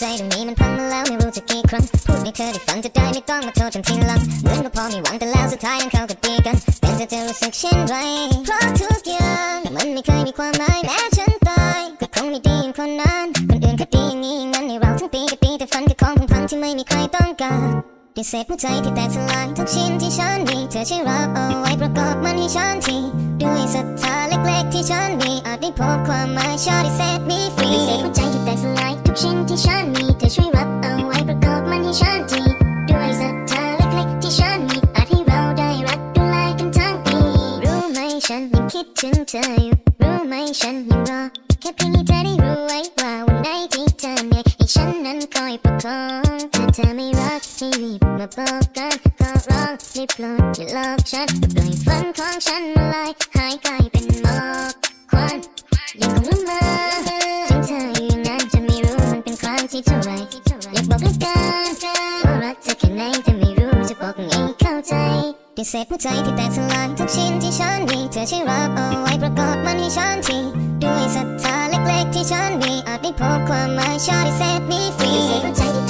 ใจตรงนี้มันพังมาแล้วไม่รู้จะกี่ครั้งพูดให้เธอได้ฟังจะได้ไม่ต้องมาโทษฉันทีหลังเหมือนกับพอมีหวังแต่แล้วสุดท้ายนั้นเขาก็ตีกันเป็นเธอจะรู้สึกเช่นไรเพราะทุกอย่างมันไม่เคยมีความหมายแม้ฉันตายก็คงไม่ดีอย่างคนนั้นคนอื่นก็ดีอย่างนี้อย่างนั้นในเราทั้งปีก็ดีแต่ฝันก็ของพังๆที่ไม่มีใครต้องการดิเศษหัวใจที่แตกสลายทุกชิ้นที่ฉันมีเธอช่วยรับเอาไว้ บความหมายชาติเซตมีฟรีดิเศษหัวใจที่แตกสลายทุกชิ้นที่ฉันมีเธอช่วยรับเอาไว้ประกอบมันให้ฉันทีด้วยศรัทธาเล็กๆที่ฉันมีอาจให้เราได้รักดูแลกันทั้งปี รู้ไหมฉันยังคิดถึงเธออยู่ รู้ไหมฉันยังรอแค่เพียงให้เธอได้รู้ไว้ว่าวันไหนที่เธอเหนื่อยให้ฉันนั้นคอยประคองถ้าเธอไม่รักให้รีบมาบอกกันขอร้องได้โปรดอย่าหลอกฉันปล่อยฝันของฉันละลายหายกลายเป็น แค่ไหนแต่ไม่รู้จะบอกไงให้เข้าใจดิเศษหัวใจที่แตกสลายทุกชิ้นที่ฉันมีเธอช่วยรับเอาไว้ประกอบมันให้ฉันทีด้วยศรัทธาเล็กๆที่ฉันมีอาจได้พบความหมายชาติเซตมีฟรีดิเศษหัวใจที่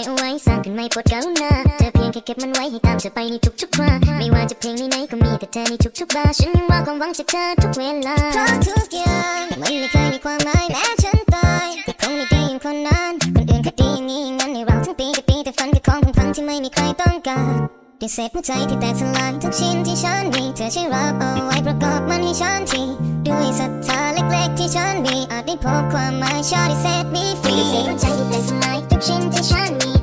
เศษหัวใจเอาไว้สร้างขึ้นไม่ปวดกรุณาเธอเพียงแค่เก็บมันไว้ให้ตามเธอไปในทุกๆคราไม่ว่าจะเพลงไหนๆก็มีแต่เธอในทุกๆบาร์ฉันยังว่าความหวังจากเธอทุกเวลาเพราะทุกอย่างมันไม่เคยมีความหมายแม้ฉันตายก็คงไม่ดีอย่างคนนั้นคนอื่นก็ดีอย่างนี้งั้นในเราทั้งปีก็ดีแต่ฝันก็ของพังๆที่ไม่มีใครต้องการดิเศษหัวใจที่แตกสลายทุกชิ้นที่ฉันมีเธอช่วยรับเอาไว้ประกอบมันให้ฉันทีด้วยศรัทธาเล็กๆที่ฉันมีอาจได้พบความหมายชาติเซตมีฟรีดิเศษหัวใจที่แตมี เธอ